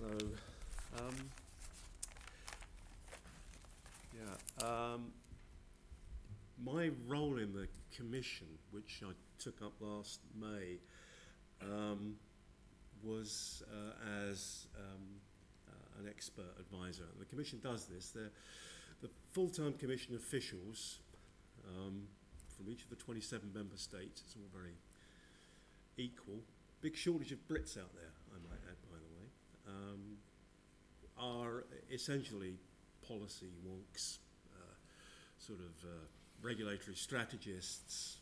Hello. Um, yeah. Um, my role in the commission, which I took up last May, um, was uh, as um, uh, an expert advisor. The commission does this. They're, the full-time commission officials um, from each of the 27 member states, it's all very equal. Big shortage of Brits out there, I might add, by the way, um, are essentially policy wonks, uh, sort of uh, regulatory strategists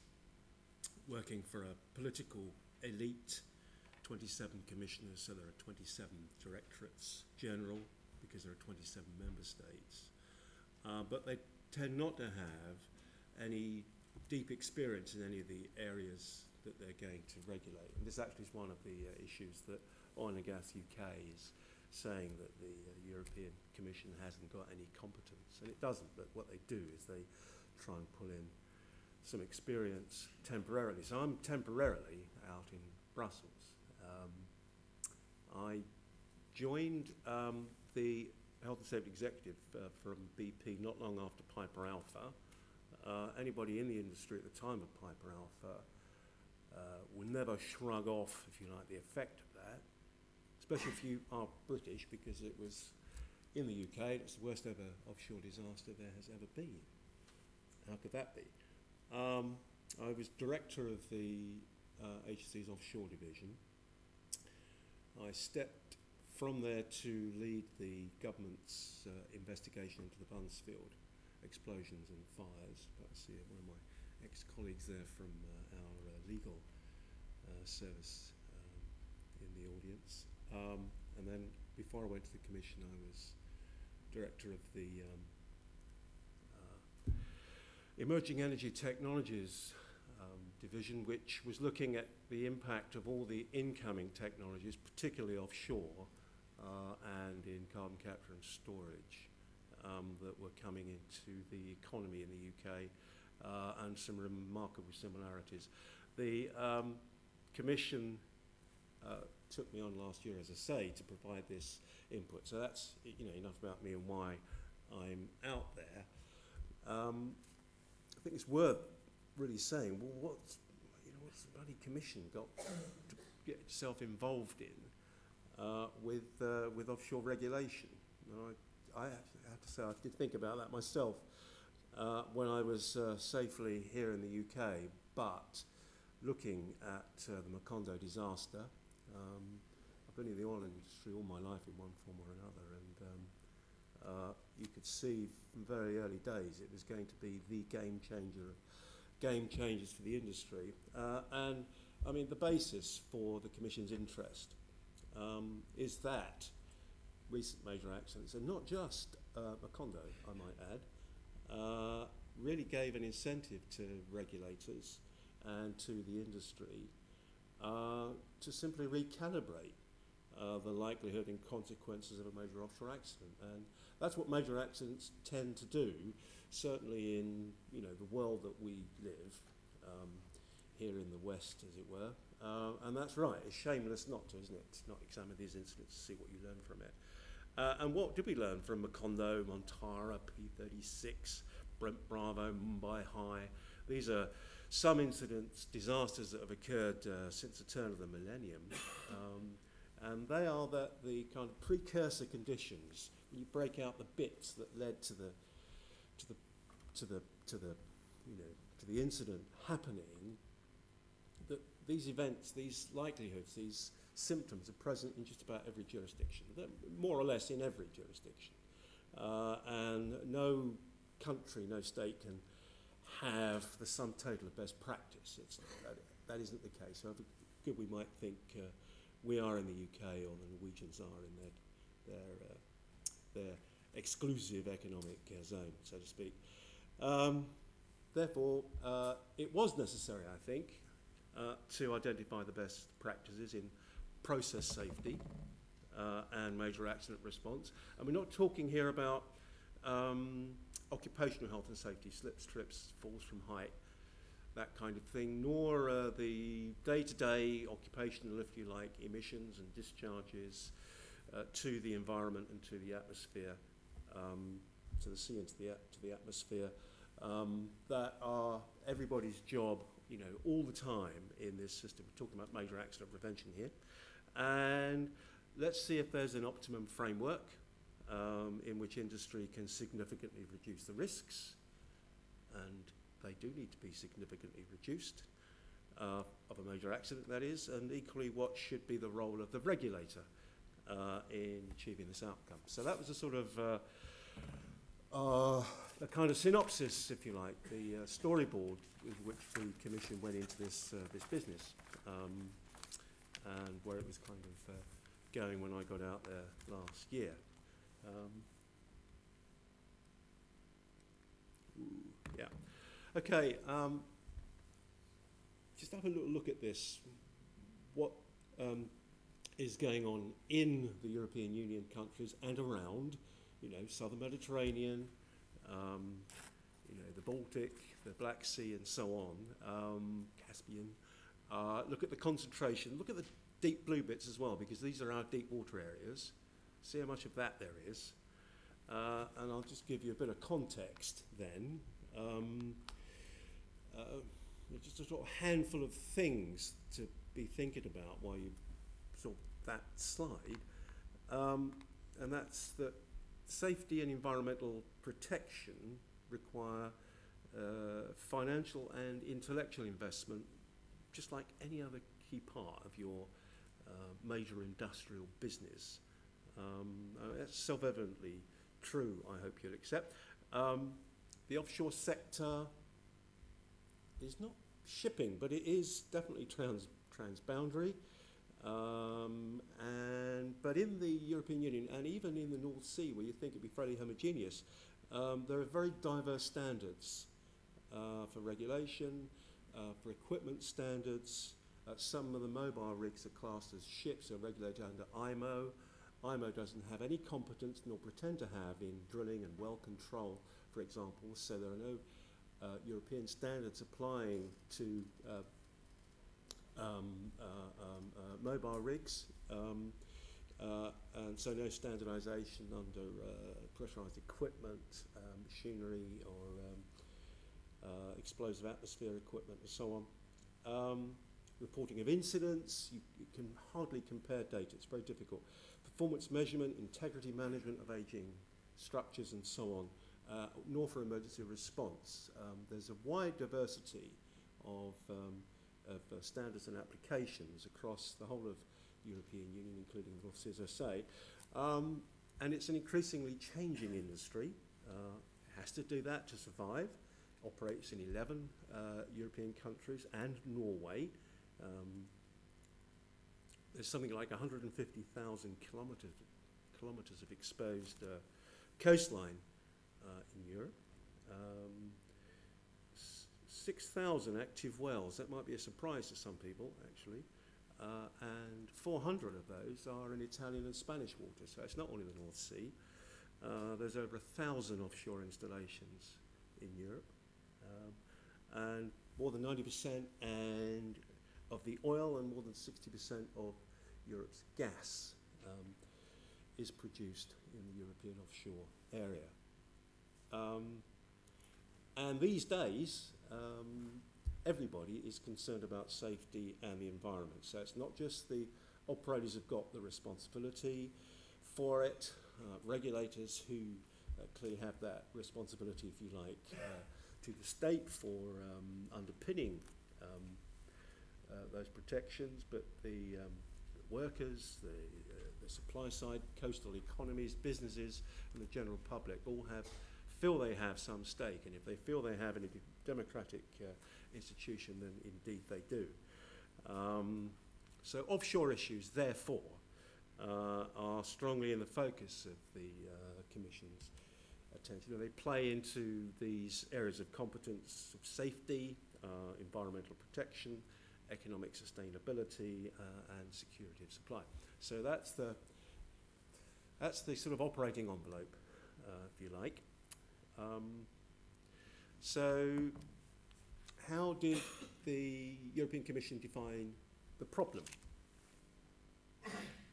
working for a political elite, 27 commissioners, so there are 27 directorates general because there are 27 member states. Uh, but they tend not to have any deep experience in any of the areas that they're going to regulate. And this actually is one of the uh, issues that Oil and Gas UK is saying that the uh, European Commission hasn't got any competence. And it doesn't, but what they do is they try and pull in some experience temporarily. So I'm temporarily out in Brussels. Um, I joined um, the Health and Safety Executive uh, from BP not long after Piper Alpha. Uh, anybody in the industry at the time of Piper Alpha uh, will never shrug off, if you like, the effect of that, especially if you are British, because it was in the UK, it's the worst ever offshore disaster there has ever been. How could that be? Um, I was director of the uh, offshore division. I stepped from there to lead the government's uh, investigation into the Buncefield explosions and fires. I see one of my ex-colleagues there from uh, our uh, legal uh, service um, in the audience. Um, and then before I went to the commission, I was director of the um, uh, Emerging Energy Technologies um, division, which was looking at the impact of all the incoming technologies, particularly offshore uh, and in carbon capture and storage um, that were coming into the economy in the UK uh, and some remarkable similarities. The um, Commission uh, took me on last year, as I say, to provide this input. So that's you know enough about me and why I'm out there. Um, I think it's worth really saying, well, what's you know what's the bloody commission got to get itself involved in uh, with uh, with offshore regulation? I, I have to say I did think about that myself uh, when I was uh, safely here in the UK, but looking at uh, the Macondo disaster, um, I've been in the oil industry all my life in one form or another, and um, uh, you could see from very early days it was going to be the game changer, game changers for the industry. Uh, and I mean, the basis for the Commission's interest um, is that recent major accidents, and not just uh, Macondo, I might add, uh, really gave an incentive to regulators and to the industry uh, to simply recalibrate uh, the likelihood and consequences of a major offshore accident. And that's what major accidents tend to do, certainly in you know the world that we live, um, here in the West, as it were. Uh, and that's right, it's shameless not to, isn't it? To not examine these incidents to see what you learn from it. Uh, and what did we learn from Macondo, Montara, P36, Brent Bravo, Mumbai High? These are some incidents, disasters that have occurred uh, since the turn of the millennium. Um, and they are that the kind of precursor conditions, when you break out the bits that led to the, to the, to the, to the, you know, to the incident happening, that these events, these likelihoods, these symptoms are present in just about every jurisdiction, more or less in every jurisdiction. Uh, and no country, no state can have the sum total of best practice. It's, that, that isn't the case. However good we might think uh, we are in the UK or the Norwegians are in their, their, uh, their exclusive economic uh, zone, so to speak. Um, therefore, uh, it was necessary, I think, uh, to identify the best practices in process safety uh, and major accident response. And we're not talking here about um, occupational health and safety, slips, trips, falls from height, that kind of thing, nor uh, the day-to-day occupational, if you like, emissions and discharges uh, to the environment and to the atmosphere, um, to the sea and to the, to the atmosphere, um, that are everybody's job, you know, all the time in this system. We're talking about major accident prevention here. And let's see if there's an optimum framework um, in which industry can significantly reduce the risks, and they do need to be significantly reduced, uh, of a major accident that is, and equally what should be the role of the regulator uh, in achieving this outcome. So that was a sort of uh, uh, a kind of synopsis, if you like, the uh, storyboard with which the Commission went into this, uh, this business um, and where it was kind of uh, going when I got out there last year. Um, ooh, yeah. Okay. Um, just have a little look at this. What um, is going on in the European Union countries and around, you know, southern Mediterranean, um, you know, the Baltic, the Black Sea, and so on, um, Caspian. Uh, look at the concentration. Look at the deep blue bits as well, because these are our deep water areas. See how much of that there is. Uh, and I'll just give you a bit of context then. Um, uh, just a sort of handful of things to be thinking about while you saw that slide. Um, and that's that safety and environmental protection require uh, financial and intellectual investment, just like any other key part of your uh, major industrial business. Um, uh, that's self-evidently true, I hope you'll accept. Um, the offshore sector is not shipping, but it is definitely trans transboundary. Um, and, but in the European Union and even in the North Sea, where you think it'd be fairly homogeneous, um, there are very diverse standards uh, for regulation, uh, for equipment standards. Uh, some of the mobile rigs are classed as ships, are regulated under IMO. IMO doesn't have any competence nor pretend to have in drilling and well control, for example, so there are no uh, European standards applying to uh, um, uh, um, uh, mobile rigs. Um, and so no standardization under pressurized equipment, machinery, or explosive atmosphere equipment, and so on. Um, reporting of incidents, you, you, can hardly compare data, it's very difficult. Performance measurement, integrity management of aging structures and so on, uh, nor for emergency response. Um, there's a wide diversity of um, of uh, standards and applications across the whole of the European Union, including the as I say. Um, and it's an increasingly changing industry. Uh, it has to do that to survive. Operates in 11 uh, European countries and Norway. Um, there's something like 150,000 kilometers, kilometers of exposed uh, coastline uh, in Europe. Um, 6,000 active wells. That might be a surprise to some people, actually. Uh, and 400 of those are in Italian and Spanish waters, so it's not only the North Sea. Uh, there's over a thousand offshore installations in Europe, and more than 90% and of the oil and more than 60% of Europe's gas um, is produced in the European offshore area. Um, and these days, um, everybody is concerned about safety and the environment. So it's not just the operators have got the responsibility for it, uh, regulators who uh, clearly have that responsibility, if you like, uh, to the state for um, underpinning um, uh, those protections, but the um, workers, the, uh, the supply side, coastal economies, businesses, and the general public all have feel they have some stake, and if they feel they have any democratic uh, institution, then indeed they do. Um, so offshore issues, therefore, uh, are strongly in the focus of the uh, Attention. And they play into these areas of competence of safety, uh, environmental protection, economic sustainability, uh, and security of supply. So that's the, that's the sort of operating envelope, uh, if you like. Um, so, how did the European Commission define the problem?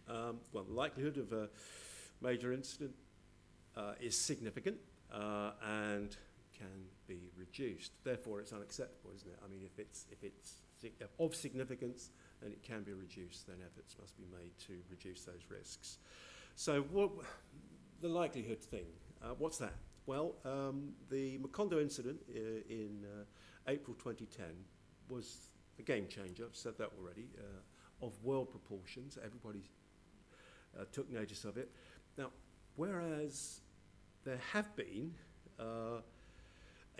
Um, well, the likelihood of a major incident uh, is significant uh, and can be reduced. Therefore, it's unacceptable, isn't it? I mean, if it's, if it's of significance and it can be reduced, then efforts must be made to reduce those risks. So what, the likelihood thing, uh, what's that? Well, um, the Macondo incident uh, in uh, April 2010 was a game changer, I've said that already, uh, of world proportions. Everybody uh, took notice of it. Now, whereas there have been uh,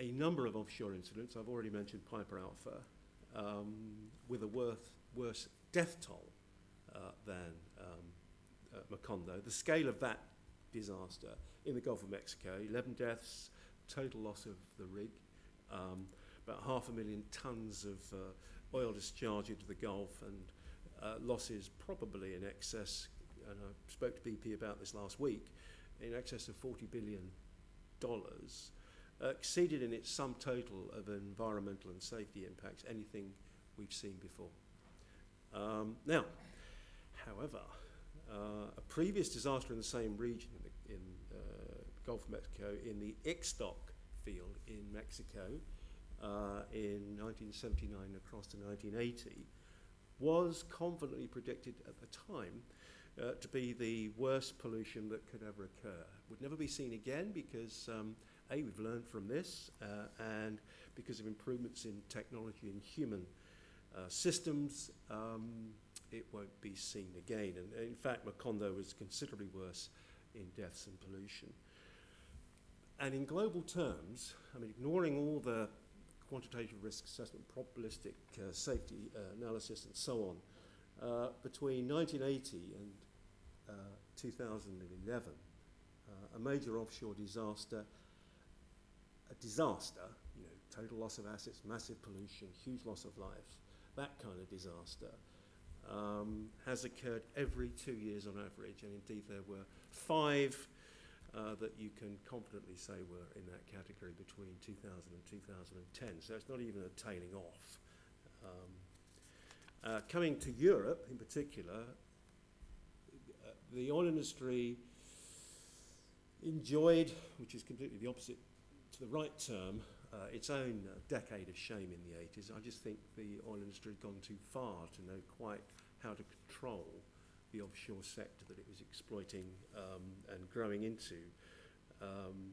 a number of offshore incidents, I've already mentioned Piper Alpha, um, with a worth, worse death toll uh, than um, uh, Macondo. The scale of that disaster in the Gulf of Mexico, 11 deaths, total loss of the rig, um, about half a million tons of uh, oil discharge into the Gulf and uh, losses probably in excess, and I spoke to BP about this last week, in excess of 40 billion dollars, uh, exceeded in its sum total of environmental and safety impacts anything we've seen before. Um, now, however, uh, a previous disaster in the same region, in, the, in uh, Gulf of Mexico, in the Ixtoc field in Mexico, uh, in 1979 across to 1980, was confidently predicted at the time uh, to be the worst pollution that could ever occur. It Would never be seen again because, um, A, we've learned from this, uh, and because of improvements in technology and human uh, systems, um, it won't be seen again. And in fact, Macondo was considerably worse in deaths and pollution. And in global terms, I mean, ignoring all the quantitative risk assessment, probabilistic uh, safety uh, analysis, and so on, uh, between 1980 and 2011, uh, a major offshore disaster, a disaster, you know, total loss of assets, massive pollution, huge loss of life, that kind of disaster, um, has occurred every two years on average, and indeed there were five uh, that you can confidently say were in that category between 2000 and 2010. So it's not even a tailing off. Um, uh, coming to Europe in particular, uh, the oil industry enjoyed, which is completely the opposite to the right term, uh, its own uh, decade of shame in the 80s. I just think the oil industry had gone too far to know quite how to control the offshore sector that it was exploiting um, and growing into um,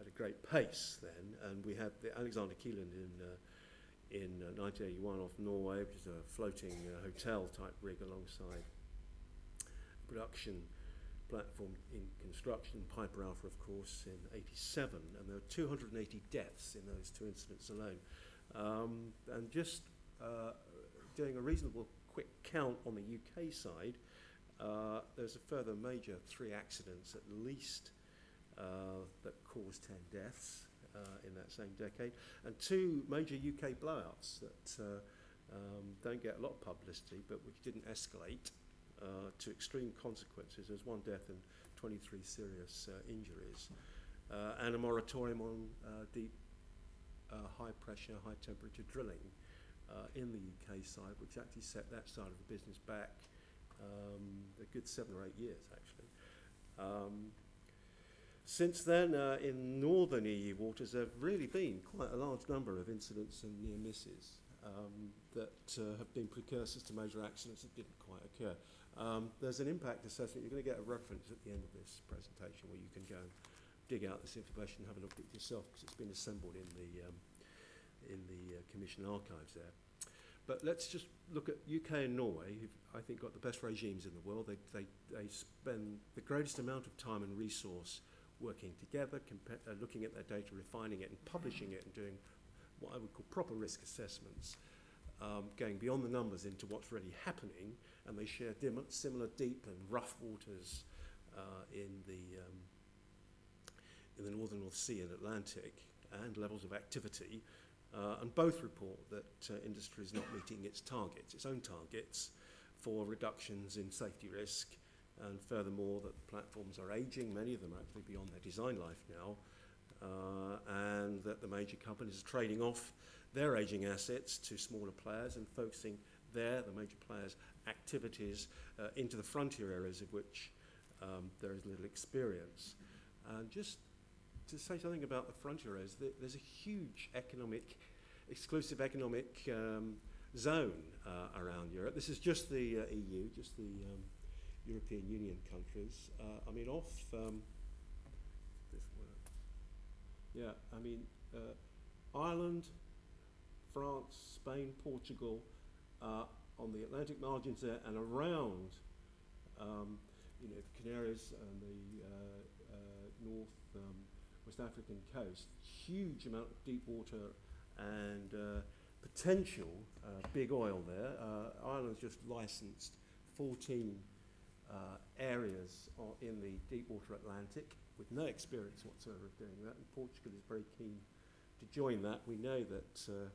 at a great pace then. And we had the Alexander Kielland in, uh, in uh, 1981 off Norway, which is a floating uh, hotel type rig alongside production platform in construction, Piper Alpha, of course, in 87, and there were 280 deaths in those two incidents alone. Um, and just uh, doing a reasonable quick count on the UK side, uh, there's a further major three accidents at least uh, that caused 10 deaths uh, in that same decade, and two major UK blowouts that uh, um, don't get a lot of publicity, but which didn't escalate uh, to extreme consequences. There's one death and 23 serious uh, injuries, uh, and a moratorium on uh, deep, uh, high pressure, high temperature drilling uh, in the UK side, which actually set that side of the business back um, a good seven or eight years, actually. Um, since then, in northern EU waters, there have really been quite a large number of incidents and near misses um, that have been precursors to major accidents that didn't quite occur. Um, there's an impact assessment. You're going to get a reference at the end of this presentation where you can go and dig out this information and have a look at it yourself because it's been assembled in the, um, in the uh, Commission archives there. But let's just look at UK and Norway, who've, I think, got the best regimes in the world. They, they, they spend the greatest amount of time and resource working together, uh, looking at their data, refining it, and publishing it, and doing what I would call proper risk assessments, um, going beyond the numbers into what's really happening, and they share similar deep and rough waters uh, in the um, in the northern North Sea and Atlantic, and levels of activity. Uh, and both report that uh, industry is not meeting its targets, its own targets, for reductions in safety risk, and furthermore that platforms are aging. Many of them are actually beyond their design life now, uh, and that the major companies are trading off their aging assets to smaller players and focusing their, the major players, activities uh, into the frontier areas of which um, there is little experience. And just to say something about the frontier areas, there's a huge economic, exclusive economic um, zone uh, around Europe. This is just the uh, EU, just the um, European Union countries. Uh, I mean, off um. Yeah, I mean, uh, Ireland, France, Spain, Portugal, uh, on the Atlantic margins there, and around, um, you know, the Canaries and the uh, North um, West African coast. Huge amount of deep water and potential big oil there. Ireland's just licensed 14 uh, areas in the deep water Atlantic with no experience whatsoever of doing that, and Portugal is very keen to join that. We know that uh,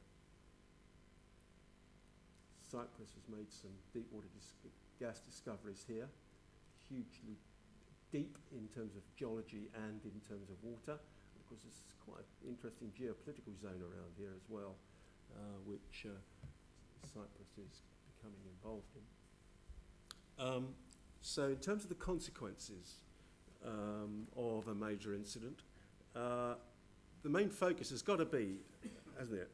Cyprus has made some deep water dis gas discoveries here, hugely deep in terms of geology and in terms of water. And of course, there's quite an interesting geopolitical zone around here as well, uh, which uh, Cyprus is becoming involved in. Um, so in terms of the consequences um, of a major incident, uh, the main focus has got to be, hasn't it,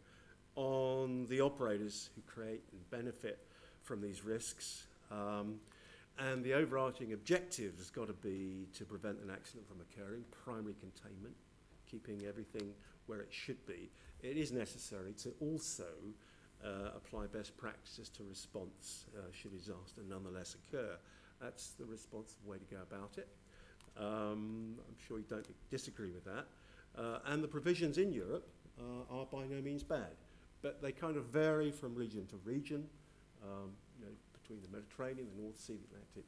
on the operators who create and benefit from these risks. Um, and the overarching objective has got to be to prevent an accident from occurring, primary containment, keeping everything where it should be. It is necessary to also uh, apply best practices to response uh, should disaster nonetheless occur. That's the responsible way to go about it. Um, I'm sure you don't disagree with that. Uh, and the provisions in Europe uh, are by no means bad, but they kind of vary from region to region, um, you know, between the Mediterranean, the North Sea, the Atlantic,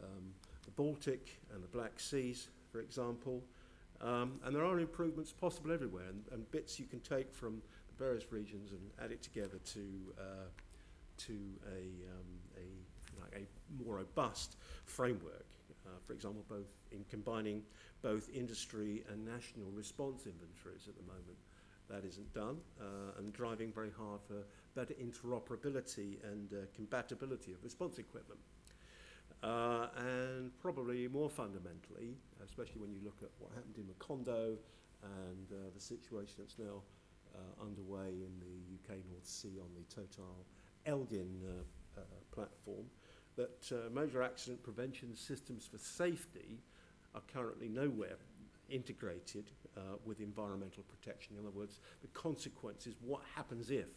um, the Baltic, and the Black Seas, for example. Um, and there are improvements possible everywhere, and, and, bits you can take from the various regions and add it together to, uh, to a, um, a a more robust framework, uh, for example, both in combining both industry and national response inventories at the moment. That isn't done, uh, and driving very hard for better interoperability and uh, compatibility of response equipment. Uh, and probably more fundamentally, especially when you look at what happened in Macondo and uh, the situation that's now uh, underway in the UK North Sea on the Total Elgin uh, platform, that major accident prevention systems for safety are currently nowhere integrated uh, with environmental protection. In other words, the consequences, what happens if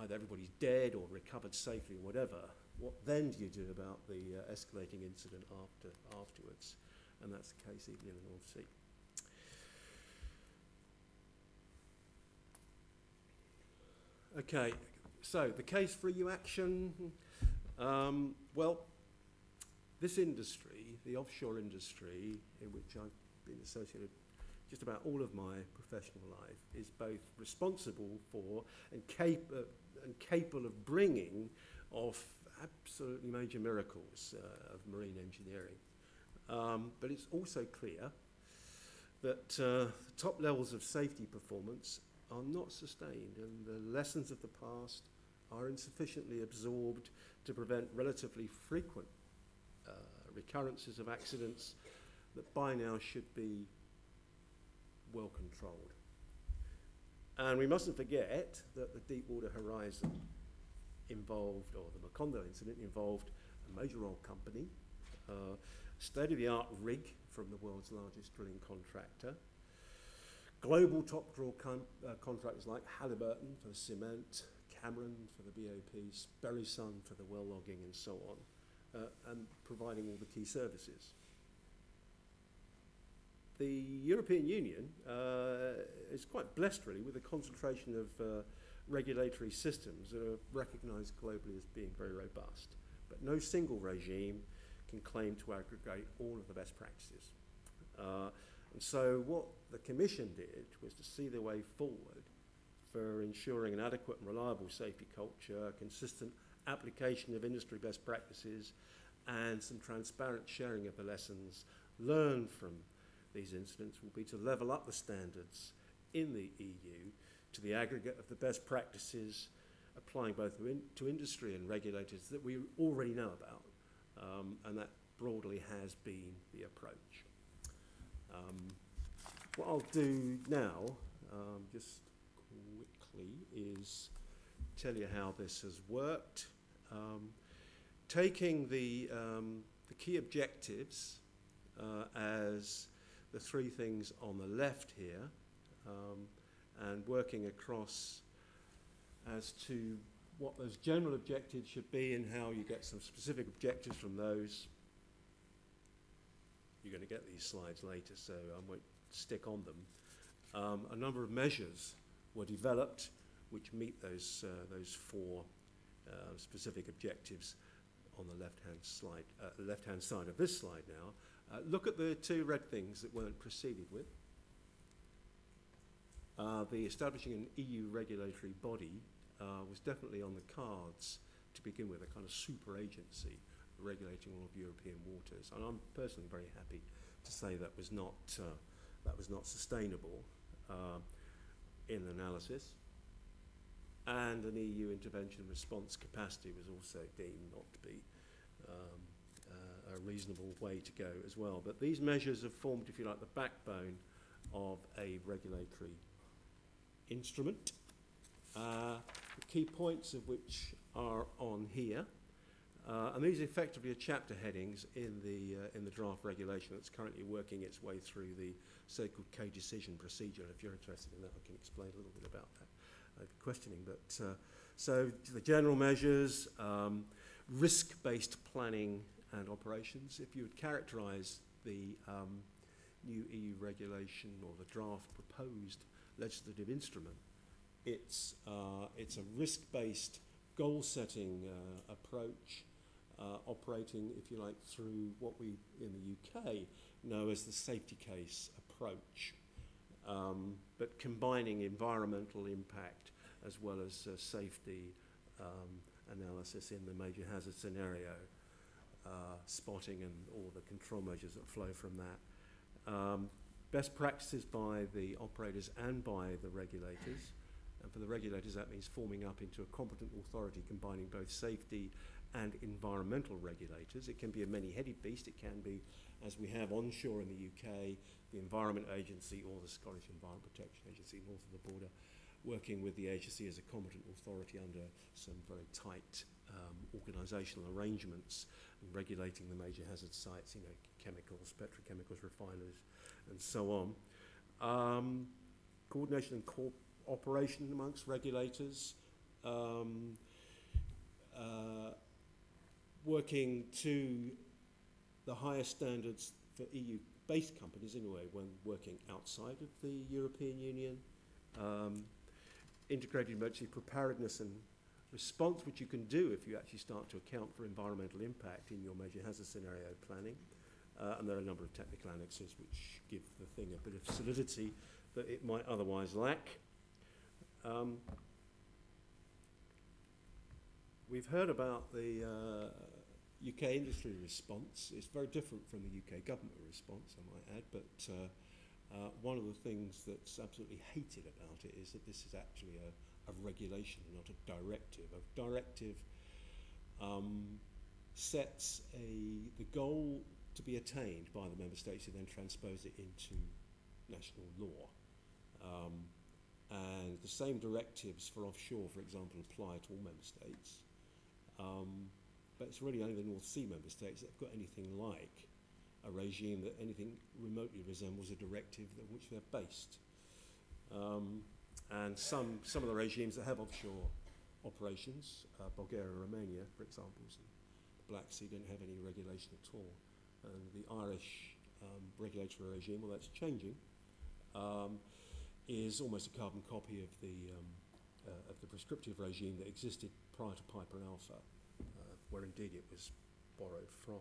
either everybody's dead or recovered safely or whatever, what then do you do about the uh, escalating incident after, afterwards? And that's the case even in the North Sea. Okay, so the case for EU action, um, well, this industry, the offshore industry, in which I've been associated just about all of my professional life, is both responsible for and, cap uh, and capable of bringing off absolutely major miracles uh, of marine engineering. Um, but it's also clear that uh, the top levels of safety performance are not sustained and the lessons of the past are insufficiently absorbed to prevent relatively frequent uh, recurrences of accidents that by now should be well controlled. And we mustn't forget that the Deepwater Horizon involved, or the Macondo incident involved a major oil company, uh, state-of-the-art rig from the world's largest drilling contractor, global top draw con uh, contractors like Halliburton for the cement, Cameron for the BOPs, Sperry Sun for the well logging and so on, uh, and providing all the key services. The European Union uh, is quite blessed really with a concentration of uh, regulatory systems that are recognized globally as being very robust. But no single regime can claim to aggregate all of the best practices. Uh, and so what the Commission did was to see the way forward for ensuring an adequate and reliable safety culture, consistent application of industry best practices, and some transparent sharing of the lessons learned from these incidents will be to level up the standards in the EU to the aggregate of the best practices applying both to, in, to industry and regulators that we already know about. Um, and that broadly has been the approach. Um, what I'll do now, um, just quickly, is tell you how this has worked. Um, taking the, um, the key objectives uh, as the three things on the left here um, and working across as to what those general objectives should be and how you get some specific objectives from those. You're going to get these slides later, so I won't stick on them. Um, a number of measures were developed which meet those, uh, those four uh, specific objectives on the left-hand slide, uh, left-hand side of this slide now. Uh, look at the two red things that weren't proceeded with. Uh, the establishing an EU regulatory body uh, was definitely on the cards to begin with, a kind of super agency regulating all of European waters. And I'm personally very happy to say that was not, uh, that was not sustainable uh, in analysis. And an EU intervention response capacity was also deemed not to be um, a reasonable way to go as well. But these measures have formed, if you like, the backbone of a regulatory instrument. Uh, the key points of which are on here. Uh, and these effectively are chapter headings in the, uh, in the draft regulation that's currently working its way through the so-called co-decision procedure. If you're interested in that, I can explain a little bit about that uh, questioning. But uh, so the general measures, um, risk-based planning and operations. If you would characterize the um, new EU regulation or the draft proposed legislative instrument it's, uh, it's a risk-based goal-setting uh, approach uh, operating, if you like, through what we in the UK know as the safety case approach, um, but combining environmental impact as well as uh, safety um, analysis in the major hazard scenario, uh, spotting and all the control measures that flow from that. Um, best practices by the operators and by the regulators. And for the regulators, that means forming up into a competent authority combining both safety and environmental regulators. It can be a many-headed beast. It can be, as we have onshore in the UK, the Environment Agency or the Scottish Environment Protection Agency north of the border, working with the agency as a competent authority under some very tight um, organisational arrangements regulating the major hazard sites, you know, chemicals, petrochemicals, refiners, and so on. Um, coordination and cooperation amongst regulators, um, uh, working to the highest standards for EU-based companies anyway when working outside of the European Union, um, integrated emergency preparedness and response, which you can do if you actually start to account for environmental impact in your major hazard scenario planning. Uh, and there are a number of technical annexes which give the thing a bit of solidity that it might otherwise lack. Um, we've heard about the uh, UK industry response. It's very different from the UK government response, I might add, but uh, uh, one of the things that's absolutely hated about it is that this is actually a, a regulation, not a directive. A directive um, sets a, the goal to be attained by the member states who then transpose it into national law. Um, and the same directives for offshore, for example, apply to all member states. Um, but it's really only the North Sea member states that have got anything like a regime that anything remotely resembles a directive on which they're based. Um, and some, some of the regimes that have offshore operations, uh, Bulgaria and Romania, for example, the Black Sea don't have any regulation at all. And the Irish um, regulatory regime, well, that's changing. Um, is almost a carbon copy of the, um, uh, of the prescriptive regime that existed prior to Piper Alpha, uh, where indeed it was borrowed from.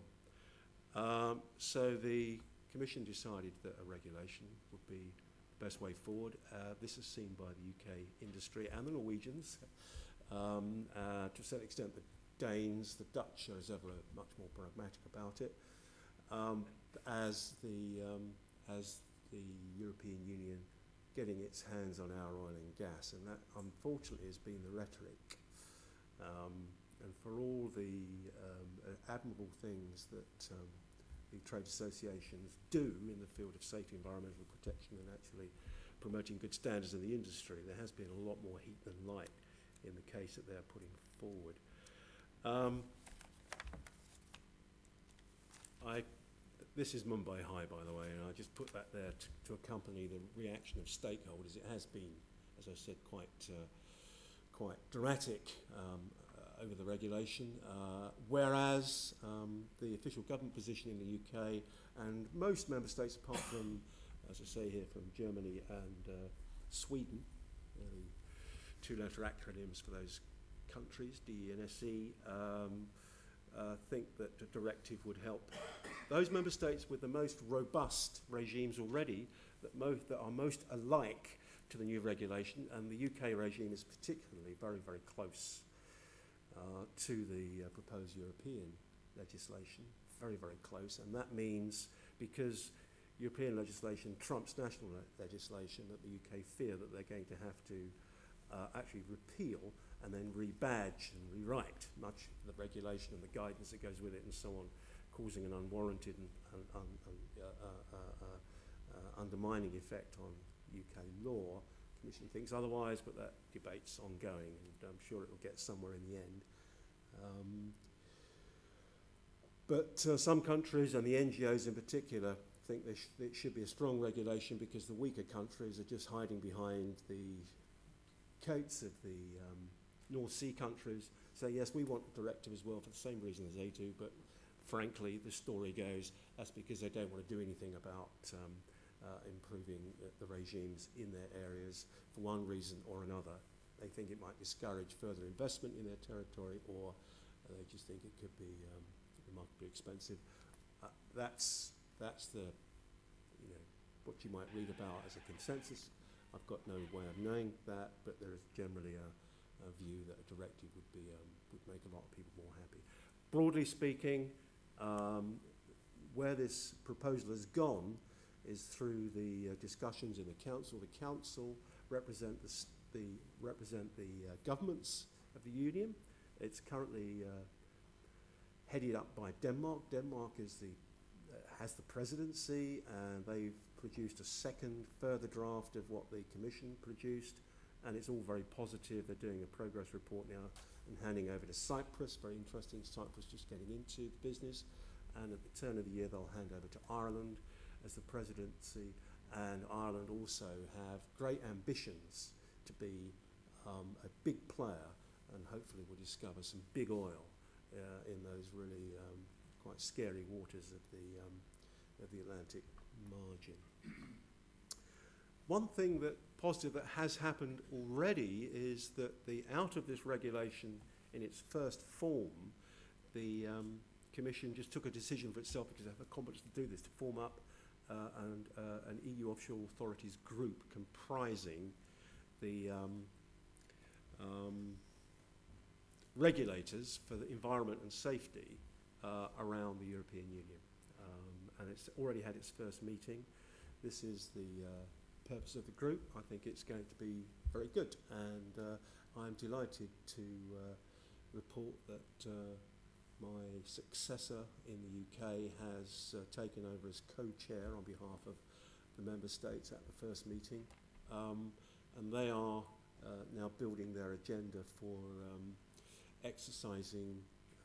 Um, so the Commission decided that a regulation would be the best way forward. Uh, this is seen by the UK industry and the Norwegians. Um, uh, to a certain extent, the Danes, the Dutch are as ever much more pragmatic about it. Um, as the um, as the European Union getting its hands on our oil and gas, and that unfortunately has been the rhetoric. Um, and for all the um, admirable things that um, the trade associations do in the field of safety, environmental protection, and actually promoting good standards in the industry, there has been a lot more heat than light in the case that they're putting forward. Um, I, this is Mumbai High, by the way, and I just put that there to, to accompany the reaction of stakeholders. It has been, as I said, quite, uh, quite dramatic um, uh, over the regulation, uh, whereas um, the official government position in the UK and most member states, apart from, as I say here, from Germany and uh, Sweden, uh, two letter acronyms for those countries, DE and um, uh, think that the directive would help those member states with the most robust regimes already that, most, that are most alike to the new regulation, and the UK regime is particularly very, very close uh, to the uh, proposed European legislation, very, very close, and that means because European legislation trumps national le legislation that the UK fear that they're going to have to uh, actually repeal and then rebadge and rewrite much of the regulation and the guidance that goes with it and so on, causing an unwarranted and, and, and uh, uh, uh, uh, undermining effect on UK law. Commission thinks otherwise, but that debate's ongoing, and I'm sure it will get somewhere in the end. Um, but uh, some countries, and the NGOs in particular, think there sh it should be a strong regulation because the weaker countries are just hiding behind the coats of the um, North Sea countries say, yes, we want a directive as well for the same reason as they do, but frankly, the story goes that's because they don't want to do anything about um, improving uh, the regimes in their areas for one reason or another. They think it might discourage further investment in their territory, or they just think it could be um, remarkably expensive. Uh, that's, that's the, you know, what you might read about as a consensus. I've got no way of knowing that, but there is generally a, a view that a directive would be um, would make a lot of people more happy. Broadly speaking, um, where this proposal has gone is through the uh, discussions in the council. The council represent the, the represent the uh, governments of the union. It's currently uh, headed up by Denmark. Denmark is the uh, has the presidency, and they've produced a second further draft of what the commission produced and it's all very positive. They're doing a progress report now and handing over to Cyprus, very interesting. Cyprus just getting into the business. And at the turn of the year, they'll hand over to Ireland as the presidency. And Ireland also have great ambitions to be um, a big player and hopefully will discover some big oil uh, in those really um, quite scary waters of the, um, of the Atlantic margin. One thing that positive that has happened already is that the out of this regulation in its first form, the um, Commission just took a decision for itself because they have the competence to do this, to form up and, uh, an EU offshore authorities group comprising the um, um, regulators for the environment and safety uh, around the European Union. Um, and it's already had its first meeting. This is the uh, purpose of the group. I think it's going to be very good, and uh, I'm delighted to uh, report that uh, my successor in the UK has uh, taken over as co-chair on behalf of the member states at the first meeting, um, and they are uh, now building their agenda for um, exercising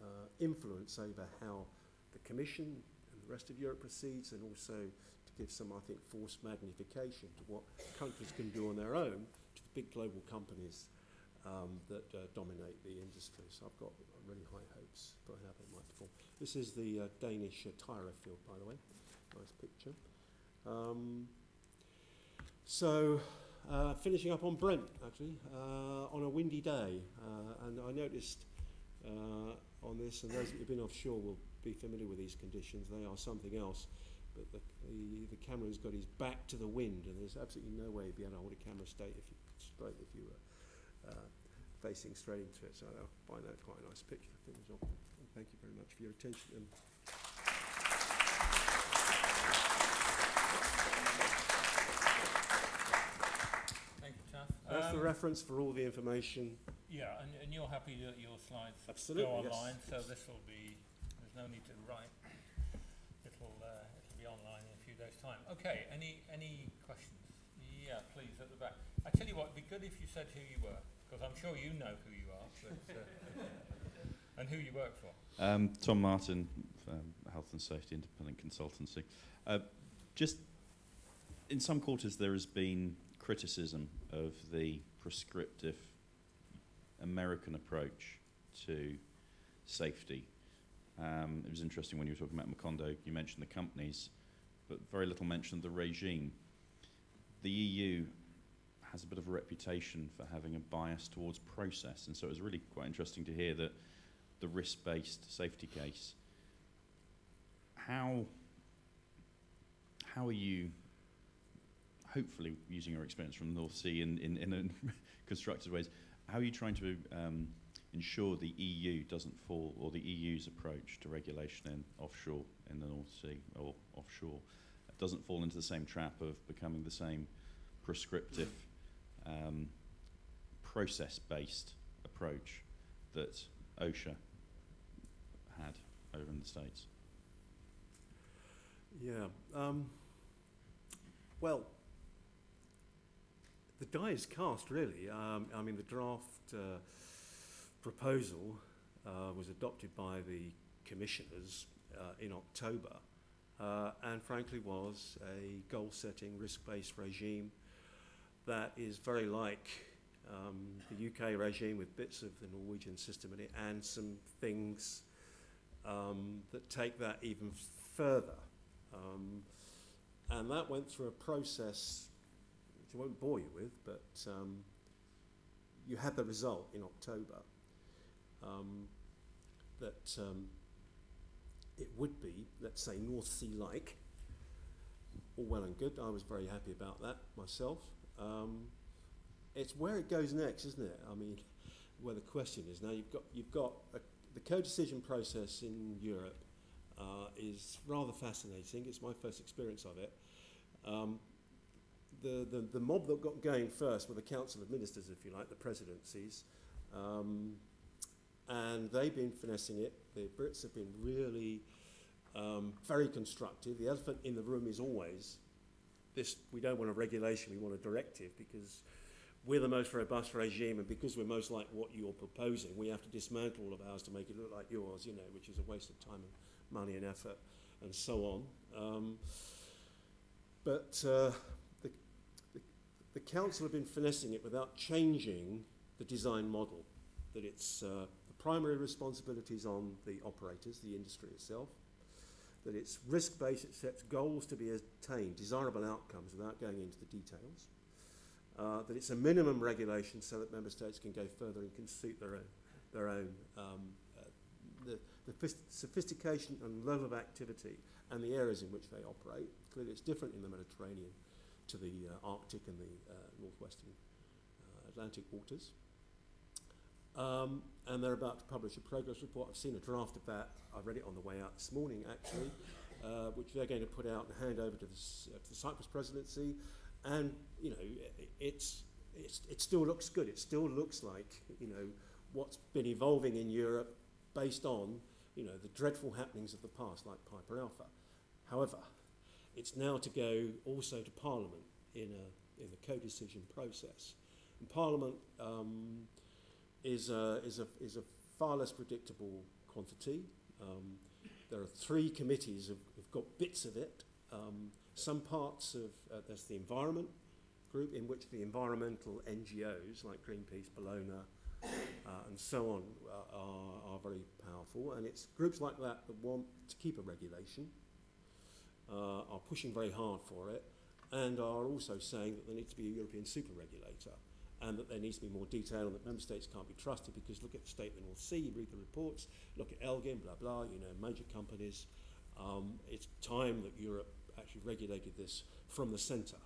uh, influence over how the Commission and the rest of Europe proceeds, and also to give some, I think, forced magnification to what countries can do on their own to the big global companies um, that uh, dominate the industry. So I've got really high hopes for how they might perform. This is the uh, Danish uh, Tyra field, by the way. Nice picture. Um, so uh, finishing up on Brent, actually, uh, on a windy day. Uh, and I noticed uh, on this, and those that have been offshore will be familiar with these conditions, they are something else but the, the, the camera's got his back to the wind, and there's absolutely no way you'd be able to hold a camera straight if you, straight if you were uh, facing straight into it. So I find that quite a nice picture Thank you very much for your attention. And That's um, the reference for all the information. Yeah, and, and you're happy that your slides Absolutely, go online, yes, so this will be, there's no need to write. It'll, uh, it'll be online in a few days' time. Okay, any, any questions? Yeah, please, at the back. I tell you what, it'd be good if you said who you were because I'm sure you know who you are, but, uh, and who you work for. Um, Tom Martin, um, Health and Safety Independent Consultancy. Uh, just in some quarters, there has been criticism of the prescriptive American approach to safety. Um, it was interesting when you were talking about Macondo, you mentioned the companies, but very little mention of the regime. The EU has a bit of a reputation for having a bias towards process, and so it was really quite interesting to hear that the risk-based safety case. How how are you, hopefully using your experience from the North Sea in, in, in constructive ways, how are you trying to um, ensure the EU doesn't fall, or the EU's approach to regulation in offshore in the North Sea or offshore doesn't fall into the same trap of becoming the same prescriptive, um, process-based approach that OSHA had over in the States? Yeah. Um, well, the die is cast, really. Um, I mean, the draft uh, proposal uh, was adopted by the commissioners uh, in October uh, and, frankly, was a goal setting, risk based regime that is very like um, the UK regime with bits of the Norwegian system in it and some things um, that take that even further. Um, and that went through a process, which I won't bore you with, but um, you had the result in October um, that um, it would be, let's say, North Sea like. All well and good. I was very happy about that myself. Um, it's where it goes next, isn't it? I mean, where the question is now. You've got you've got a, the co-decision process in Europe uh, is rather fascinating. It's my first experience of it. Um, the, the, the mob that got going first were the Council of Ministers, if you like, the presidencies. Um, and they've been finessing it. The Brits have been really um, very constructive. The elephant in the room is always this we don't want a regulation, we want a directive because we're the most robust regime and because we're most like what you're proposing, we have to dismantle all of ours to make it look like yours, you know, which is a waste of time and money and effort and so on. Um, but uh, the, the, the council have been finessing it without changing the design model, that it's uh, the primary responsibilities on the operators, the industry itself, that it's risk-based, it sets goals to be attained, desirable outcomes without going into the details, uh, that it's a minimum regulation so that member states can go further and can suit their own, their own um, uh, the, the sophistication and level of activity and the areas in which they operate. Clearly it's different in the Mediterranean to the uh, Arctic and the uh, northwestern uh, Atlantic waters. Um, and they're about to publish a progress report. I've seen a draft of that. I read it on the way out this morning, actually, uh, which they're going to put out and hand over to the, uh, to the Cyprus presidency. And, you know, it, it's, it's, it still looks good. It still looks like, you know, what's been evolving in Europe based on, you know, the dreadful happenings of the past, like Piper Alpha. However, it's now to go also to Parliament in, a, in the co-decision process. And Parliament um, is a, is, a, is a far less predictable quantity. Um, there are three committees have, have got bits of it. Um, some parts of, uh, there's the environment group in which the environmental NGOs like Greenpeace, Bologna, uh, and so on uh, are, are very powerful. And it's groups like that that want to keep a regulation, uh, are pushing very hard for it, and are also saying that there needs to be a European super regulator and that there needs to be more detail and that member states can't be trusted because look at the state of the North Sea, you read the reports, look at Elgin, blah, blah, you know, major companies. Um, it's time that Europe actually regulated this from the centre.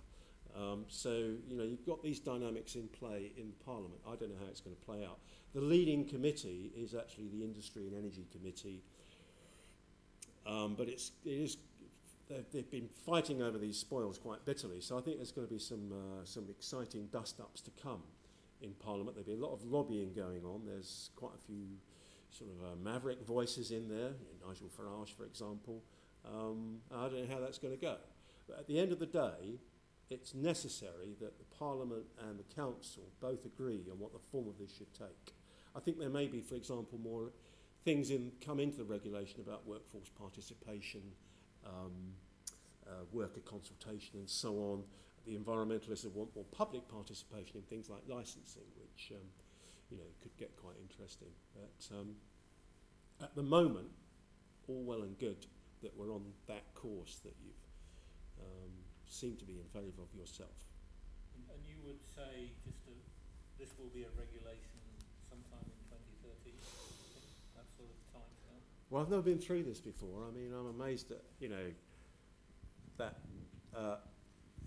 Um, so, you know, you've got these dynamics in play in Parliament. I don't know how it's going to play out. The leading committee is actually the Industry and Energy Committee. Um, but it's, it is, they've, they've been fighting over these spoils quite bitterly. So I think there's going to be some, uh, some exciting dust-ups to come in Parliament. There'll be a lot of lobbying going on. There's quite a few sort of uh, maverick voices in there, Nigel Farage, for example. Um, I don't know how that's going to go. But at the end of the day, it's necessary that the Parliament and the Council both agree on what the form of this should take. I think there may be, for example, more things in, come into the regulation about workforce participation, um, uh, worker consultation and so on. The environmentalists want more public participation in things like licensing, which um, you know could get quite interesting. But um, at the moment, all well and good that we're on that course that you um, seem to be in favour of yourself. And, and you would say just a, this will be a regulation sometime in 2030, that sort of time? Well, I've never been through this before. I mean, I'm amazed at you know that uh,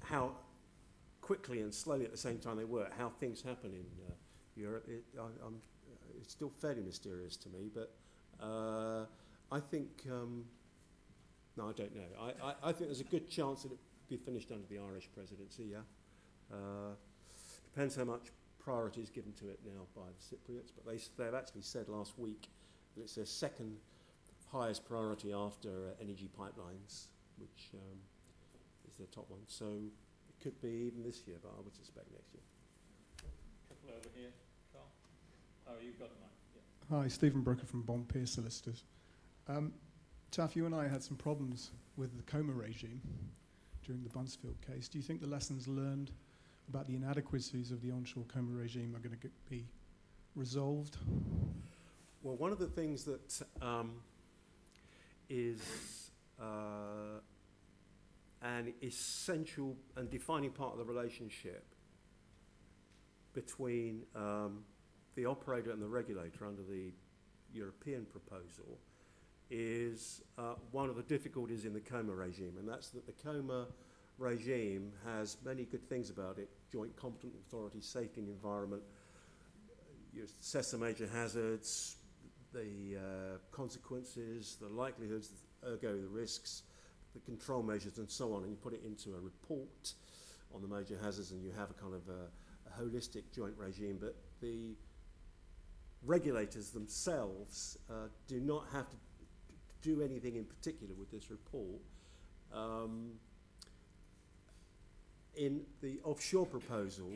how quickly and slowly at the same time they work, how things happen in uh, Europe. It, I, I'm, it's still fairly mysterious to me, but uh, I think. Um, no, I don't know. I, I, I think there's a good chance that it be finished under the Irish presidency, yeah. Uh, depends how much priority is given to it now by the Cypriots, but they, they've actually said last week that it's their second highest priority after uh, energy pipelines, which um, is their top one. So it could be even this year, but I would suspect next year. Couple over here, Carl. Oh, you've got the mic. Yeah. Hi, Stephen Brooker from Bond Pearce Solicitors. Um, Taf, you and I had some problems with the COMAH regime during the Buncefield case. Do you think the lessons learned about the inadequacies of the onshore COMAH regime are going to be resolved? Well, one of the things that um, is uh, an essential and defining part of the relationship between um, the operator and the regulator under the European proposal is uh, one of the difficulties in the COMAH regime, and that's that the COMAH regime has many good things about it. Joint competent authority, safety and environment, you assess the major hazards, the uh, consequences, the likelihoods, ergo the risks, the control measures, and so on, and you put it into a report on the major hazards, and you have a kind of a, a holistic joint regime. But the regulators themselves uh, do not have to do anything in particular with this report. Um, in the offshore proposal,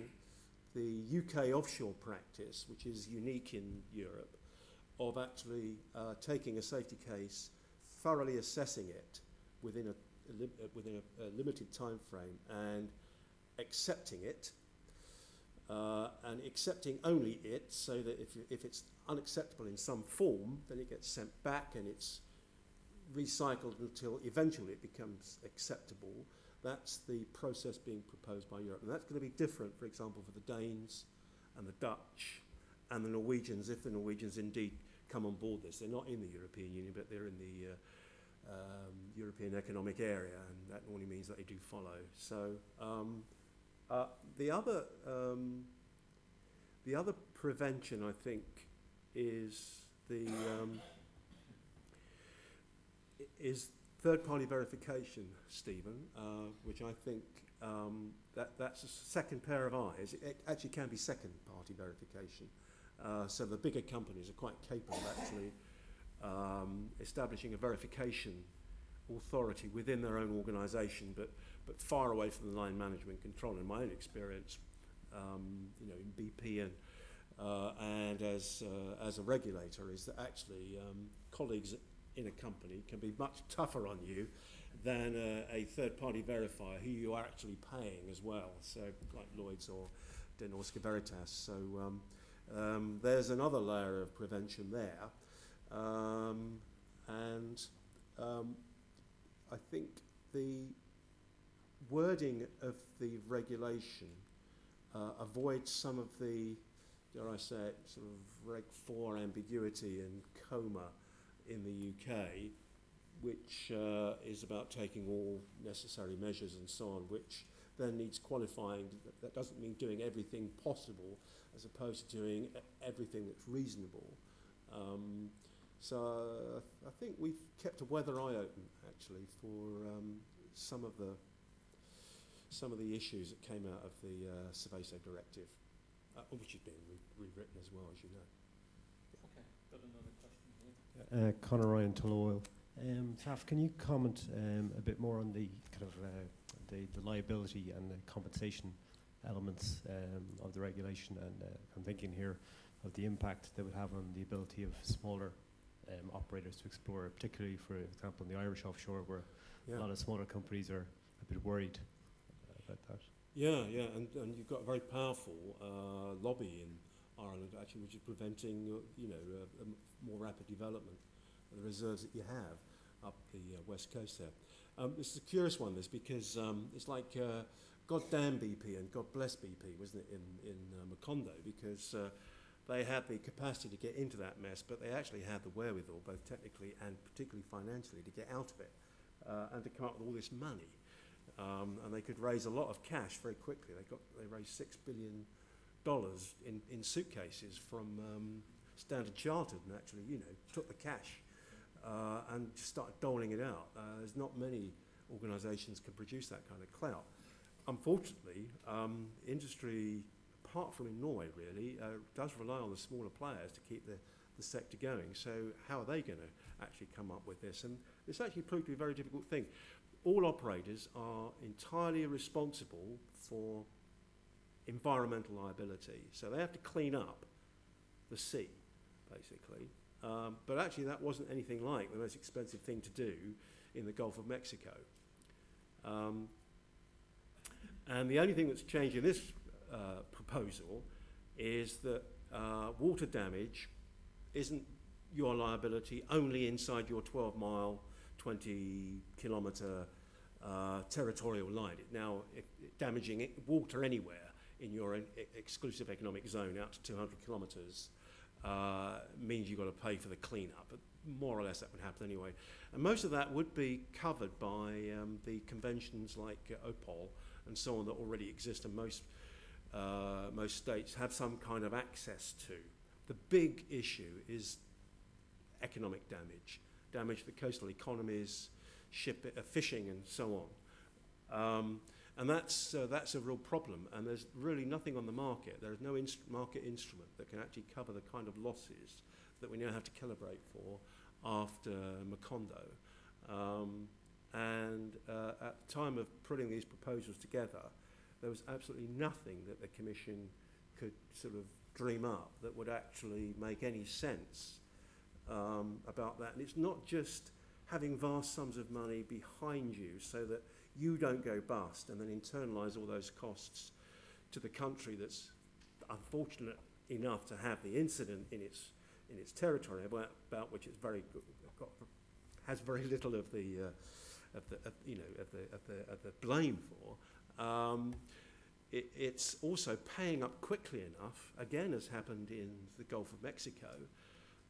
the UK offshore practice, which is unique in Europe, of actually uh, taking a safety case, thoroughly assessing it within a, a uh, within a, a, limited time frame, and accepting it, uh, and accepting only it, so that if, if it's unacceptable in some form, then it gets sent back and it's recycled until eventually it becomes acceptable. That's the process being proposed by Europe. And that's going to be different, for example, for the Danes and the Dutch and the Norwegians, if the Norwegians indeed come on board this. They're not in the European Union, but they're in the uh, um, European Economic Area, and that normally means that they do follow. So um, uh, the other um, the other prevention, I think, is the um, is third-party verification, Stephen, uh, which I think um, that, that's a second pair of eyes. It, it actually can be second-party verification. Uh, so the bigger companies are quite capable of actually um, establishing a verification authority within their own organisation, but, but far away from the line management control. In my own experience, um, you know, in BP and, uh, and as, uh, as a regulator, is that actually um, colleagues in a company can be much tougher on you than a third-party verifier who you are actually paying as well, so like Lloyd's or Det Norske Veritas. So um, um, there's another layer of prevention there. Um, and um, I think the wording of the regulation uh, avoids some of the, dare I say it, sort of Reg 4 ambiguity and COMAH in the UK, which uh, is about taking all necessary measures and so on, which then needs qualifying. That doesn't mean doing everything possible as opposed to doing everything that's reasonable. Um, so I think we've kept a weather eye open actually for um, some of the some of the issues that came out of the uh, Seveso directive. uh, which has been re- rewritten as well, as you know. Okay, got another question here. Uh, Conor Ryan, Tullow Oil. Um, Taf, can you comment um, a bit more on the kind of uh, the, the liability and the compensation elements um, of the regulation? And uh, I'm thinking here of the impact that would have on the ability of smaller um, operators to explore, particularly, for example, in the Irish offshore, where Yeah. a lot of smaller companies are a bit worried about that. Yeah, yeah, and, and you've got a very powerful uh, lobby in Ireland actually, which is preventing, uh, you know, uh, a m- more rapid development of the reserves that you have up the uh, west coast there. Um, this is a curious one, this, because um, it's like uh, God damn BP and God bless BP, wasn't it, in, in uh, Macondo, because uh, they had the capacity to get into that mess, but they actually had the wherewithal, both technically and particularly financially, to get out of it uh, and to come up with all this money um, and they could raise a lot of cash very quickly. They got they raised six billion dollars in, in suitcases from um, Standard Chartered, and actually, you know, took the cash uh, and just started doling it out. Uh, there's not many organisations can produce that kind of clout. Unfortunately, um, industry, apart from in Norway, really, uh, does rely on the smaller players to keep the, the sector going. So how are they going to actually come up with this? And it's actually proved to be a very difficult thing all operators are entirely responsible for environmental liability. So they have to clean up the sea, basically. Um, but actually, that wasn't anything like the most expensive thing to do in the Gulf of Mexico. Um, and the only thing that's changed in this uh, proposal is that uh, water damage isn't your liability only inside your 12 mile 20 kilometre uh, territorial line. It now it, it damaging it, water anywhere in your exclusive economic zone out to 200 kilometres uh, means you've got to pay for the cleanup. But more or less that would happen anyway. And most of that would be covered by um, the conventions like uh, OPOL and so on that already exist and most, uh, most states have some kind of access to. The big issue is economic damage damage to coastal economies, ship, uh, fishing, and so on. Um, and that's, uh, that's a real problem. And there's really nothing on the market. There is no inst- market instrument that can actually cover the kind of losses that we now have to calibrate for after Macondo. Um, and uh, at the time of putting these proposals together, there was absolutely nothing that the Commission could sort of dream up that would actually make any sense um, about that. And it's not just having vast sums of money behind you so that you don't go bust and then internalise all those costs to the country that's unfortunate enough to have the incident in its in its territory about, about which it's very got, has very little of the uh, of the of, you know of the of the of the blame for. Um, it, it's also paying up quickly enough, again, as happened in the Gulf of Mexico,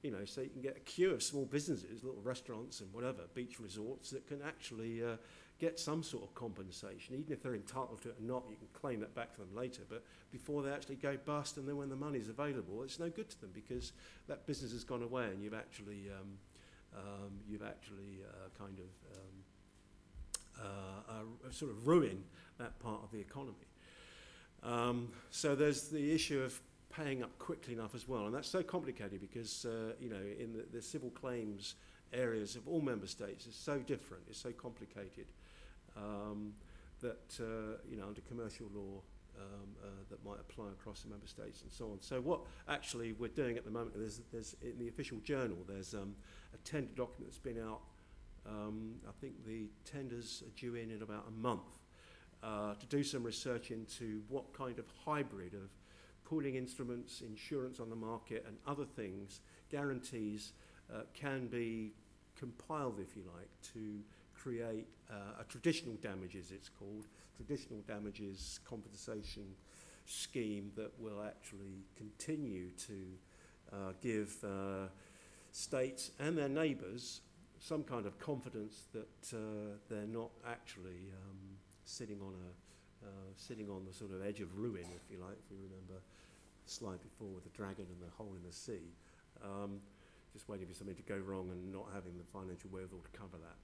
you know, so you can get a queue of small businesses, little restaurants and whatever, beach resorts that can actually uh, get some sort of compensation. Even if they're entitled to it or not, you can claim that back to them later. But before they actually go bust and then when the money's available, it's no good to them because that business has gone away and you've actually, um, um, you've actually uh, kind of um, sort of ruin that part of the economy. Um, so there's the issue of paying up quickly enough as well. And that's so complicated because, uh, you know, in the, the civil claims areas of all member states is so different, it's so complicated um, that, uh, you know, under commercial law um, uh, that might apply across the member states and so on. So what actually we're doing at the moment, there's, there's in the official journal, there's um, a tender document that's been out, um, I think the tenders are due in in about a month, uh, to do some research into what kind of hybrid of pooling instruments, insurance on the market, and other things, guarantees, uh, can be compiled, if you like, to create uh, a traditional damages, it's called, traditional damages compensation scheme that will actually continue to uh, give uh, states and their neighbours some kind of confidence that uh, they're not actually um, sitting on a uh, sitting on the sort of edge of ruin, if you like, if you remember the slide before with the dragon and the hole in the sea. Um, just waiting for something to go wrong and not having the financial wherewithal to cover that.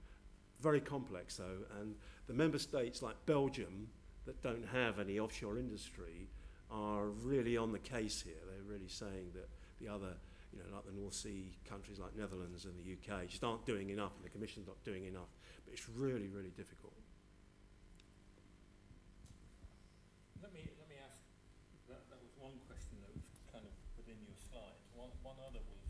Very complex though, and the member states like Belgium that don't have any offshore industry are really on the case here. They're really saying that the other, you know, like the North Sea countries like Netherlands and the UK just aren't doing enough, and the Commission's not doing enough. But it's really, really difficult. Let me, let me ask, that, that was one question that was kind of within your slides. One, one other was,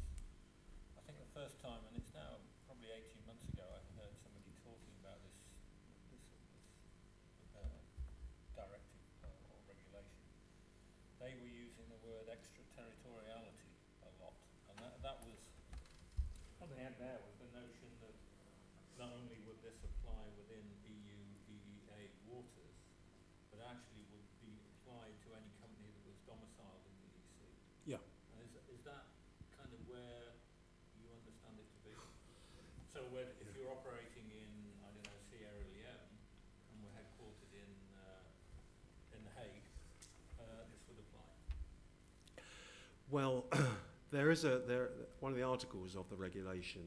I think the first time, and it's now probably eighteen months ago, I heard somebody talking about this, this, this, uh, directive uh, or regulation. They were using the word extraterritoriality a lot, and that, that was, what they had there was the notion that not only would this apply within EU, EEA waters, but actually would be applied to any company that was domiciled in the EC. Yeah. And is, is that kind of where you understand it to be? So when, if you're operating in, I don't know, Sierra Leone, and we're headquartered in, uh, in The Hague, uh, this would apply? Well, there is a there one of the articles of the regulation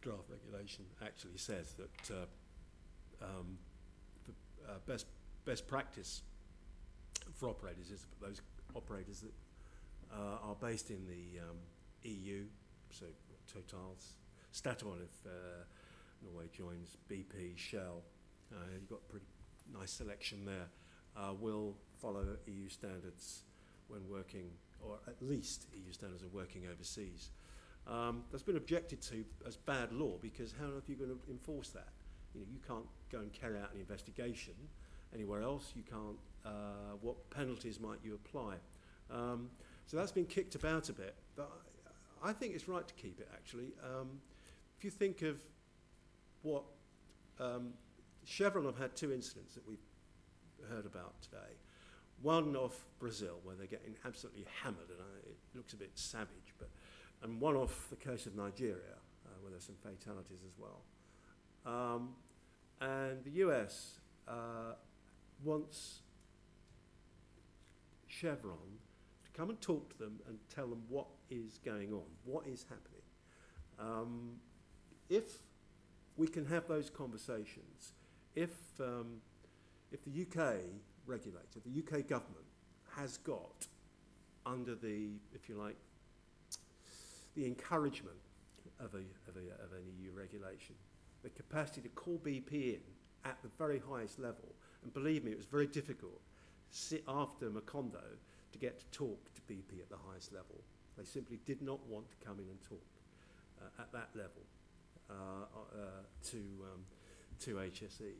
draft regulation actually says that uh, um, the uh, best best practice for operators is for those operators that uh, are based in the um, EU, so Total's, Statoil if uh, Norway joins BP, Shell, uh, you've got a pretty nice selection there, uh, will follow EU standards when working, or at least EU standards are working overseas. Um, that's been objected to as bad law because how are you going to enforce that? You know, you can't go and carry out an investigation anywhere else. You can't. Uh, what penalties might you apply? Um, so that's been kicked about a bit, but I, think it's right to keep it. Actually, um, if you think of what um, Chevron have had two incidents that we've heard about today. One off Brazil, where they're getting absolutely hammered, and it looks a bit savage, but and one off the coast of Nigeria, uh, where there's some fatalities as well. Um, and the US uh, wants Chevron to come and talk to them and tell them what is going on, what is happening. Um, if we can have those conversations, if, um, if the UK regulator, the UK government, has got under the, if you like, the encouragement of, a, of, a, of an EU regulation, the capacity to call BP in at the very highest level. And believe me, it was very difficult sit after Macondo to get to talk to BP at the highest level. They simply did not want to come in and talk uh, at that level uh, uh, to, um, to HSE.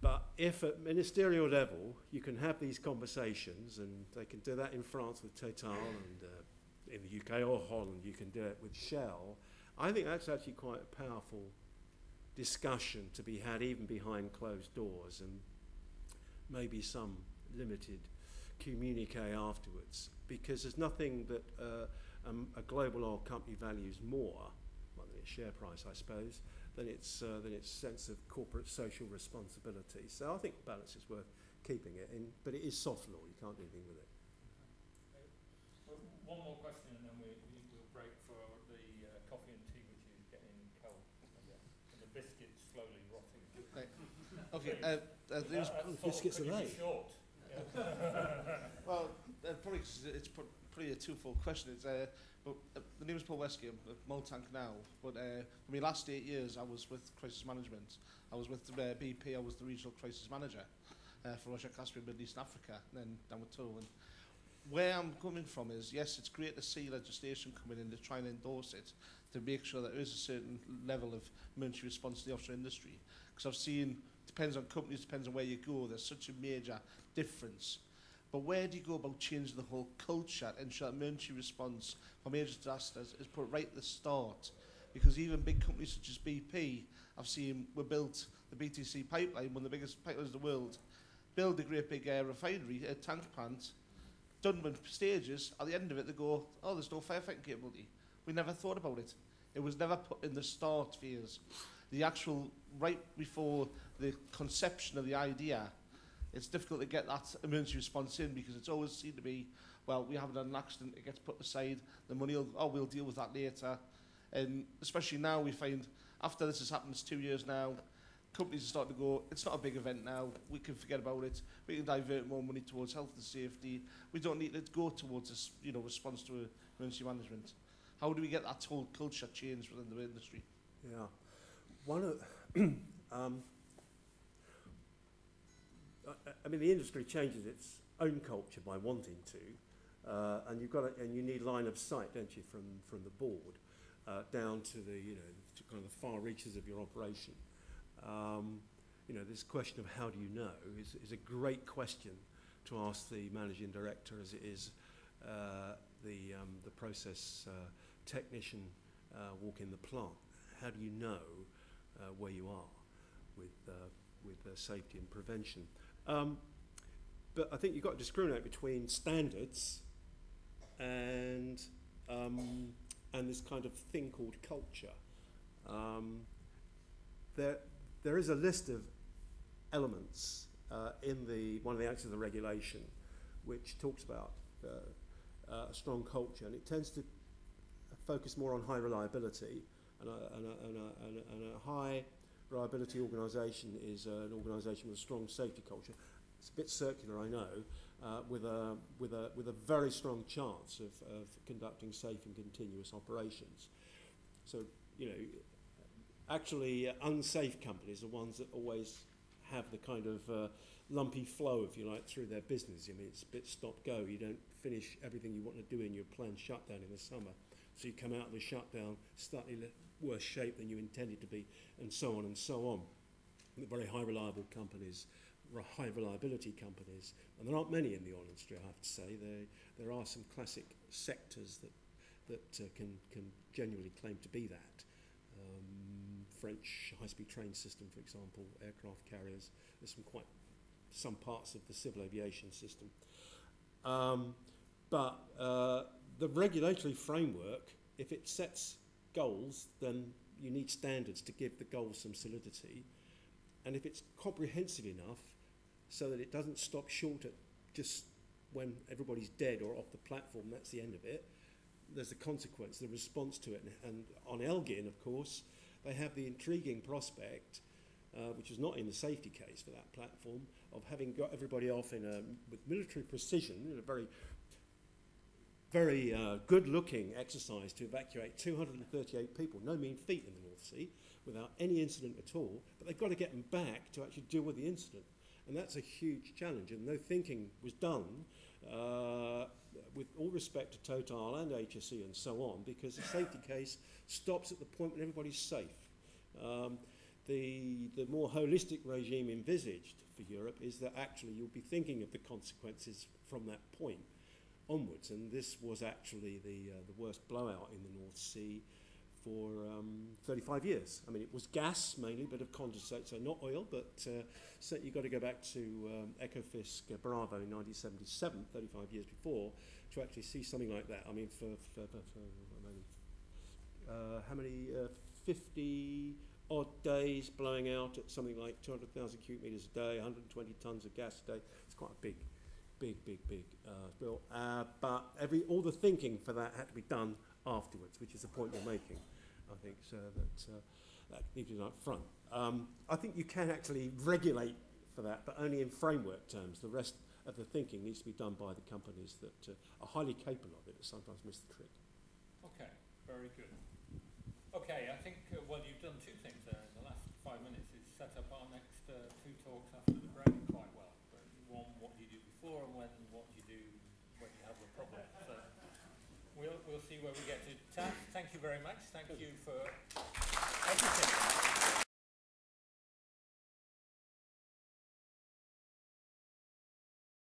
But if at ministerial level you can have these conversations, and they can do that in France with Total, and uh, in the UK or Holland you can do it with Shell, I think that's actually quite a powerful discussion to be had even behind closed doors, and maybe some limited communique afterwards. Because there's nothing that uh, um, a global oil company values more, well, than its share price, I suppose, than its, uh, than its sense of corporate social responsibility. So I think balance is worth keeping it in, but it is soft law, you can't do anything with it. Well, one more question and then we, we, we'll break for the uh, coffee and tea which is getting cold. And the biscuits slowly rotting. Okay, uh, uh, there's, That- that thought biscuits could are be they? well, uh, probably it's pro- probably a twofold question. It's, uh, but, uh, the name is Paul I'm at Multank now, but uh, for my last eight years I was with Crisis Management. I was with uh, BP, I was the Regional Crisis Manager uh, for Russia, Caspian, Middle East and Africa, and then down with Tool. And where I'm coming from is, yes, it's great to see legislation coming in to try and endorse it, to make sure that there is a certain level of emergency response to the offshore industry. Because I've seen, depends on companies, depends on where you go, there's such a major difference. But where do you go about changing the whole culture and ensure that emergency response for major disasters is put right at the start? Because even big companies such as BP, I've seen, were built the BTC pipeline, one of the biggest pipelines in the world, build a great big uh, refinery, a tank plant, done with stages, at the end of it they go, oh, there's no firefighting capability. We never thought about it. It was never put in the start phase. The actual, right before the conception of the idea, it's difficult to get that emergency response in because it's always seen to be, well, we haven't had an accident, it gets put aside, the money will, oh, we'll deal with that later. And especially now we find, after this has happened, it's two years now, companies are starting to go, it's not a big event now, we can forget about it, we can divert more money towards health and safety, we don't need to go towards this, you know, response to emergency management. How do we get that whole culture changed within the industry? Yeah. One of, um, I, mean, the industry changes its own culture by wanting to, uh, and you've got to, and you need line of sight, don't you, from from the board uh, down to the you know to kind of the far reaches of your operation. Um, you know, this question of how do you know is, is a great question to ask the managing director, as it is uh, the um, the process uh, technician uh, walking the plant. How do you know uh, where you are with with safety and prevention? Um, but I think you've got to discriminate between standards and um, and this kind of thing called culture. Um, there, there is a list of elements uh, in the one of the acts of the regulation which talks about uh, uh, a strong culture, and it tends to focus more on high reliability. And a, and a, and a, and a, and a high reliability organisation is uh, an organisation with a strong safety culture. It's a bit circular, I know, uh, with, a, with, a, with a very strong chance of, of conducting safe and continuous operations. So, you know, actually uh, unsafe companies are ones that always have the kind of uh, lumpy flow, if you like, through their business. I mean, it's a bit stop-go. You don't finish everything you want to do in your planned shutdown in the summer. So you come out of the shutdown slightly worse shape than you intended to be, and so on and so on. Very high reliable companies, high reliability companies, and there aren't many in the oil industry, I have to say. There, there are some classic sectors that, that uh, can, can genuinely claim to be that. Um, French high-speed train system, for example, aircraft carriers. There's some quite some parts of the civil aviation system. Um, but uh, the regulatory framework, if it sets goals, then you need standards to give the goals some solidity. And if it's comprehensive enough so that it doesn't stop short at just when everybody's dead or off the platform, that's the end of it, there's a consequence, the response to it. And on Elgin, of course, they have the intriguing prospect, uh, which is not in the safety case for that platform, of having got everybody off in a, with military precision, in a very very uh, good-looking exercise to evacuate 238 people, no mean feat in the North Sea, without any incident at all, but they've got to get them back to actually deal with the incident. And that's a huge challenge, and no thinking was done, uh, with all respect to Total and HSE and so on, because the safety case stops at the point when everybody's safe. Um, the, the more holistic regime envisaged for Europe is that actually you'll be thinking of the consequences from that point onwards. And this was actually the, uh, the worst blowout in the North Sea for um, 35 years. I mean, it was gas mainly, but of condensate, so not oil, but uh, so you've got to go back to um, Ekofisk uh, Bravo in 1977, 35 years before, to actually see something like that. I mean, for, for, for, for uh, how many, uh, 50 odd days blowing out at something like 200,000 cubic meters a day, 120 tons of gas a day. It's quite a big big, big, big uh, bill. Uh, but every, all the thinking for that had to be done afterwards, which is the point you're making, I think, so that, uh, that needs to be up front. Um, I think you can actually regulate for that, but only in framework terms. The rest of the thinking needs to be done by the companies that uh, are highly capable of it, but sometimes miss the trick. Okay, very good. Okay, I think, uh, well, you've done two things there in the last five minutes. Is set up our next uh, two talks after the break quite well. One, what do you do before, and when, what do you do when you have a problem. So we'll, we'll see where we get to. Taf, thank you very much. Thank you for everything.